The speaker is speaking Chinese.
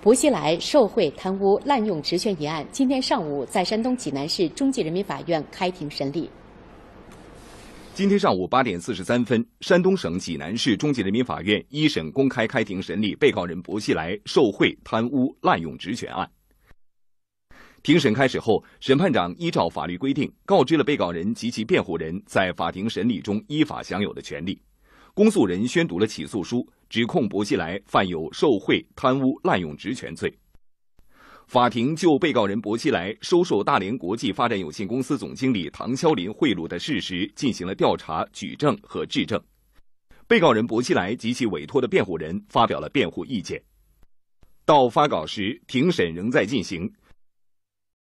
薄熙来受贿、贪污、滥用职权一案，今天上午在山东济南市中级人民法院开庭审理。今天上午八点四十三分，山东省济南市中级人民法院一审公开开庭审理被告人薄熙来受贿、贪污、滥用职权案。庭审开始后，审判长依照法律规定，告知了被告人及其辩护人在法庭审理中依法享有的权利。公诉人宣读了起诉书，指控薄熙来犯有受贿、贪污、滥用职权罪。法庭就被告人薄熙来收受大连国际发展有限公司总经理唐肖林贿赂的事实进行了调查、举证和质证。被告人薄熙来及其委托的辩护人发表了辩护意见。到发稿时，庭审仍在进行，